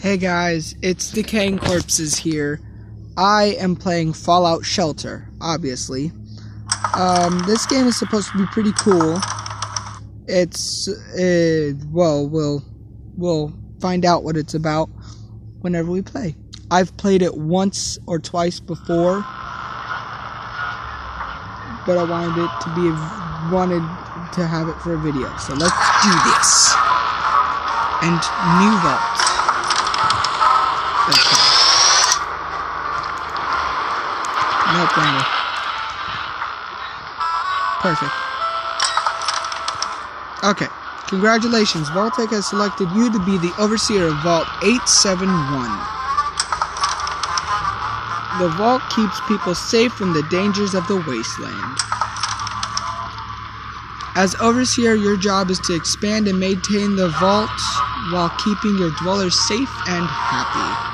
Hey guys, it's Decaying Corpses here. I am playing Fallout Shelter, obviously. Um, this game is supposed to be pretty cool. It's, uh, well, we'll, we'll find out what it's about whenever we play. I've played it once or twice before, but I wanted it to be, wanted to have it for a video. So let's do this. And new vault. Okay. Nope, wrong. Perfect. Okay. Congratulations. Vault-Tec has selected you to be the overseer of Vault 871. The vault keeps people safe from the dangers of the wasteland. As overseer, your job is to expand and maintain the vault while keeping your dwellers safe and happy.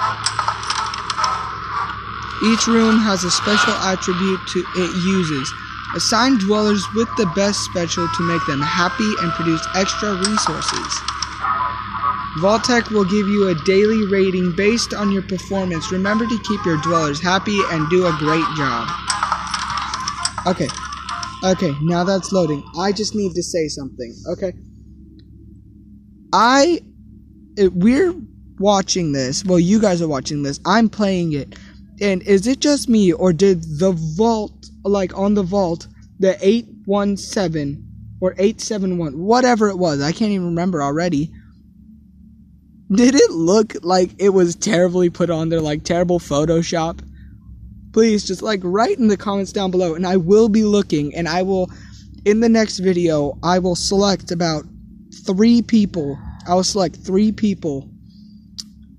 Each room has a special attribute to it uses. Assign dwellers with the best special to make them happy and produce extra resources. Vault-Tec will give you a daily rating based on your performance. Remember to keep your dwellers happy and do a great job. Okay. Okay, now that's loading. I just need to say something. Okay. I it, we're watching this. Well, you guys are watching this. I'm playing it. And is it just me or did the vault like on the vault the 817 or 871 whatever it was, I can't even remember already. Did it look like it was terribly put on there like terrible Photoshop? Please just like write in the comments down below and I will be looking and I will in the next video I will select about 3 people. I will select 3 people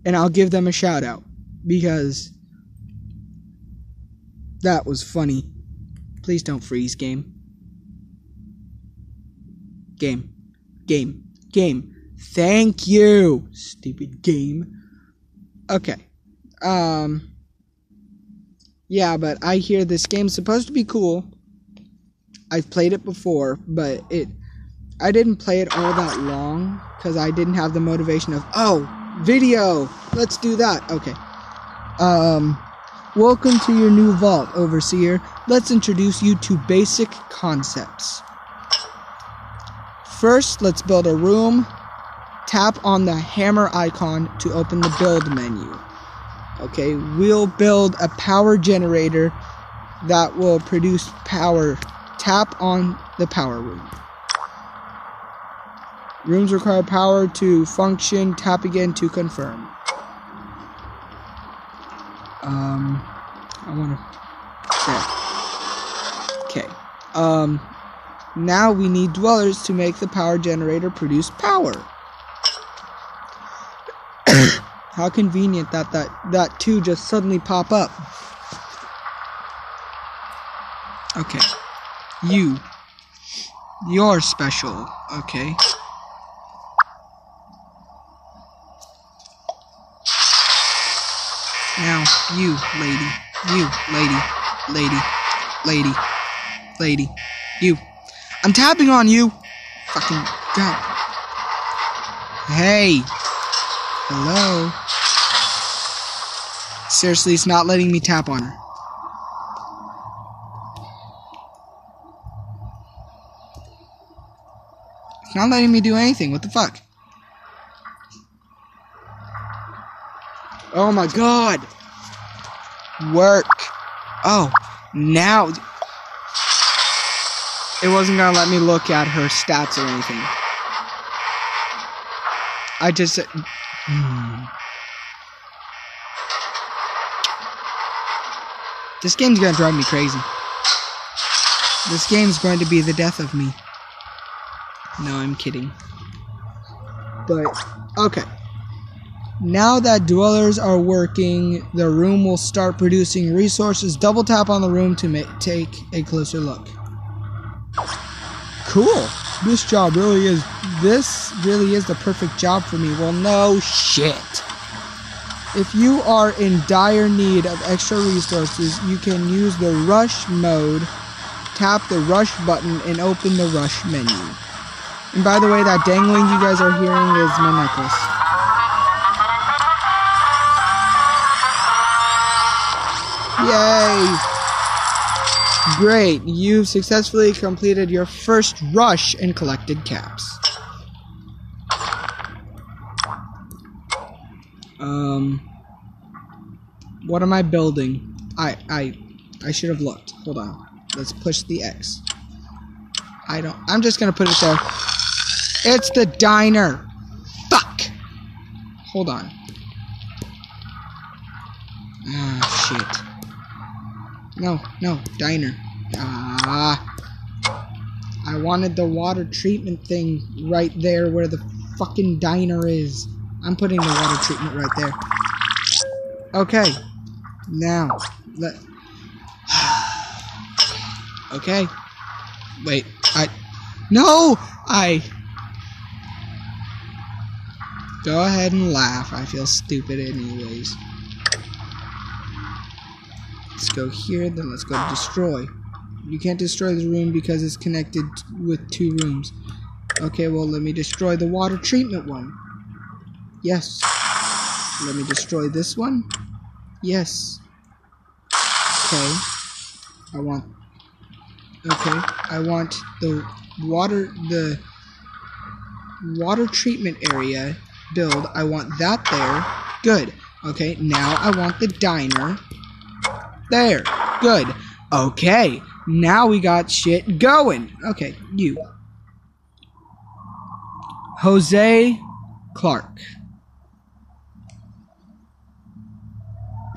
and I'll give them a shout out because that was funny. Please don't freeze, game. Game. Game. Game. Thank you, stupid game. Okay. Um. Yeah, but I hear this game's supposed to be cool. I've played it before, but it. I didn't play it all that long because I didn't have the motivation of, oh, video, let's do that. Okay. Um. Welcome to your new vault, Overseer. Let's introduce you to basic concepts. First, let's build a room. Tap on the hammer icon to open the build menu. Okay, we'll build a power generator that will produce power. Tap on the power room. Rooms require power to function. Tap again to confirm. Okay. Um, now we need dwellers to make the power generator produce power. How convenient that that that two just suddenly pop up. Okay. You. You're special. Okay. Now, you, lady. You, lady. Lady. Lady. Lady. You. I'm tapping on you! Fucking God. Hey! Hello? Seriously, it's not letting me tap on her. It's not letting me do anything. What the fuck? Oh my god! Work! Oh, now. It wasn't gonna let me look at her stats or anything. I just. Hmm. This game's gonna drive me crazy. This game's going to be the death of me. No, I'm kidding. But, okay. Now that dwellers are working, the room will start producing resources. Double tap on the room to make, take a closer look. Cool. This job really is. This really is the perfect job for me. Well, no shit. If you are in dire need of extra resources, you can use the rush mode. Tap the rush button and open the rush menu. And by the way, that dangling you guys are hearing is my necklace. Yay! Great, you've successfully completed your first rush and collected caps. Um, what am I building? I, I, I should have looked. Hold on. Let's push the X. I don't, I'm just gonna put it there. It's the diner. Fuck. Hold on. Ah, shit. No, no, diner. Ah. I wanted the water treatment thing right there where the fucking diner is. I'm putting the water treatment right there. Okay. Now, let... okay. Wait, I... No! I... Go ahead and laugh. I feel stupid anyways. Let's go here, then let's go destroy. You can't destroy the room because it's connected with two rooms. Okay, well, let me destroy the water treatment one. Yes. Let me destroy this one. Yes. Okay. I want... Okay. I want the water... The water treatment area build. I want that there. Good. Okay, now I want the diner. There. Good. Okay. Now we got shit going. Okay, you. Jose Clark.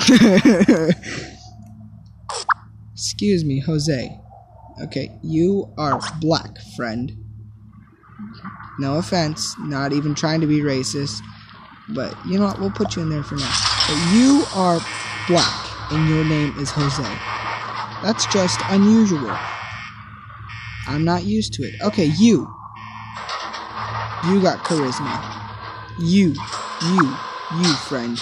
Excuse me, Jose. Okay, you are black, friend. No offense, not even trying to be racist. But you know what? We'll put you in there for now. But you are black, and your name is Jose. That's just unusual. I'm not used to it. Okay, you. You got charisma. You, you, you, friend,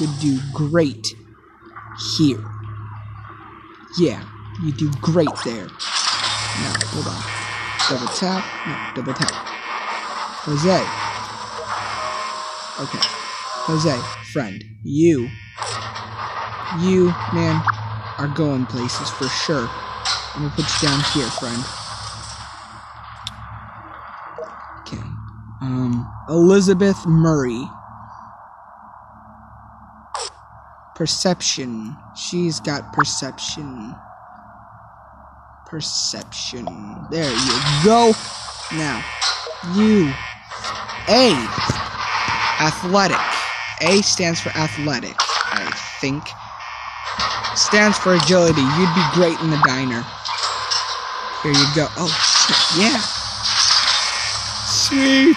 would do great here. Yeah, you do great there. Now, hold on. Double tap. No, double tap. Jose. Okay. Jose, friend, you. You, man, are going places for sure. I'm gonna put you down here, friend. Okay. Um, Elizabeth Murray. Perception. She's got perception. Perception. There you go. Now, you. A. Athletic. A stands for athletic, I think. Stands for agility. You'd be great in the diner. Here you go. Oh, shit. Yeah. Sweet.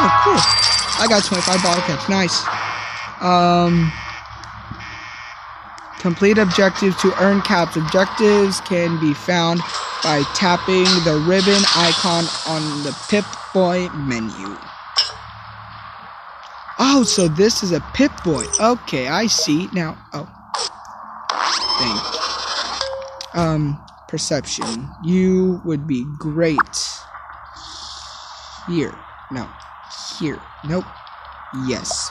Oh, cool. I got 25 bottle caps. Nice. Um, complete objectives to earn caps. Objectives can be found by tapping the ribbon icon on the Pip Boy menu. Oh, so this is a Pip Boy. Okay, I see. Now, oh. Um, perception. You would be great here. No. Here. Nope. Yes.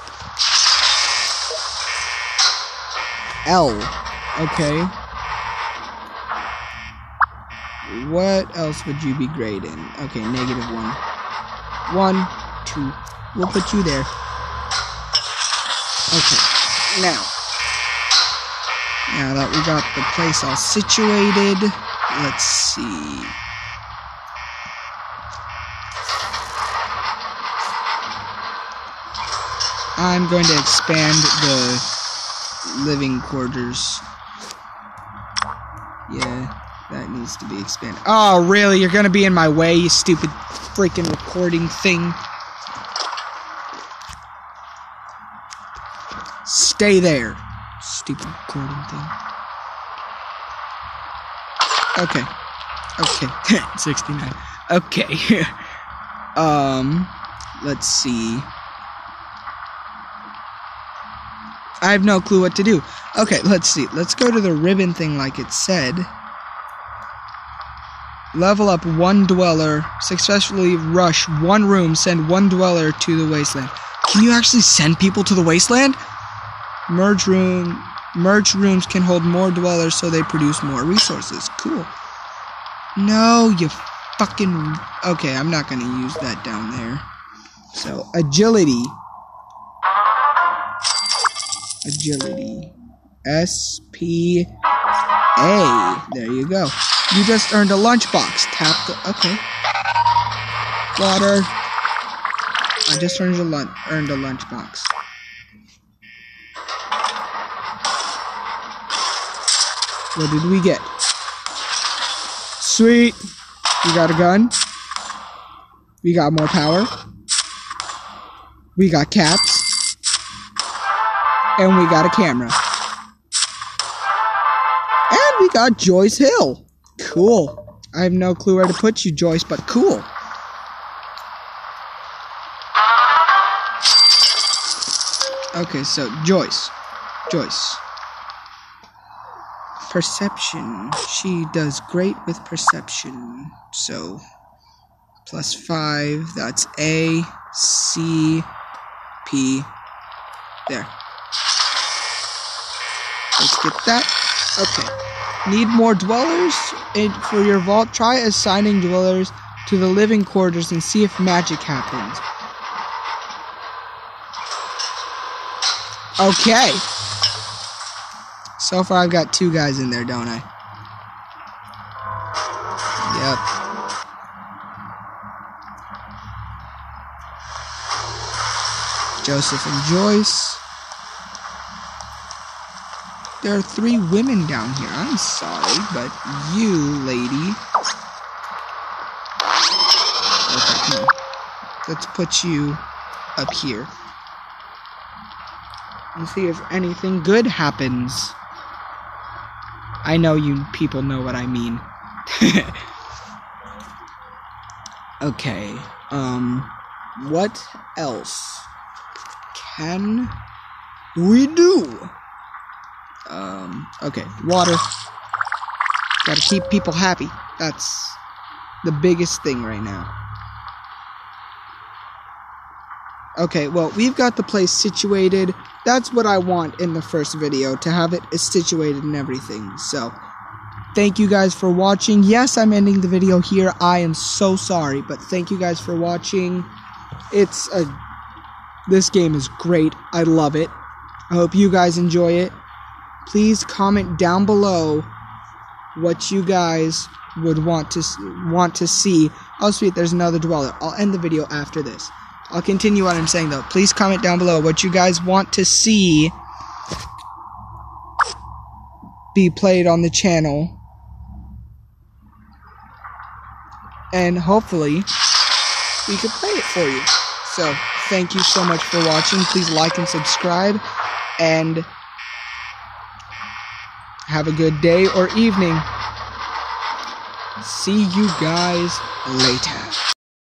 L. Okay. What else would you be great in? Okay, negative one. One, two. We'll put you there. Okay. Now. Now that we got the place all situated, let's see. I'm going to expand the living quarters. Yeah, that needs to be expanded. Oh, really? You're going to be in my way, you stupid freaking recording thing? Stay there, stupid recording thing. Okay. Okay. 69. Okay. um, let's see. I have no clue what to do. Okay, let's see. Let's go to the ribbon thing like it said. Level up one dweller. Successfully rush one room. Send one dweller to the wasteland. Can you actually send people to the wasteland? Merge room. Merge rooms can hold more dwellers so they produce more resources. Cool. No, you fucking... Okay, I'm not going to use that down there. So, agility. Agility. S-P-A. There you go. You just earned a lunchbox. Tap the... Okay. Water. I just earned a, lunch, earned a lunchbox. What did we get? Sweet. We got a gun. We got more power. We got caps. And we got a camera. And we got Joyce Hill. Cool. I have no clue where to put you, Joyce, but cool. Okay, so Joyce. Joyce. Perception. She does great with perception. So, plus five. That's A, C, P. There. Let's get that. Okay. Need more dwellers for your vault? Try assigning dwellers to the living quarters and see if magic happens. Okay. So far, I've got two guys in there, don't I? Yep. Joseph and Joyce. There are three women down here. I'm sorry, but you, lady. Okay, hmm. Let's put you up here and see if anything good happens. I know you people know what I mean. okay, um, what else can we do? Um, okay, water. Gotta keep people happy. That's the biggest thing right now. Okay, well, we've got the place situated. That's what I want in the first video, to have it situated and everything. So, thank you guys for watching. Yes, I'm ending the video here. I am so sorry, but thank you guys for watching. It's a... This game is great. I love it. I hope you guys enjoy it. Please comment down below what you guys would want to want to see. Oh, sweet, there's another dweller. I'll end the video after this. I'll continue what I'm saying though. Please comment down below what you guys want to see be played on the channel. And hopefully we can play it for you. So, thank you so much for watching. Please like and subscribe and have a good day or evening. See you guys later.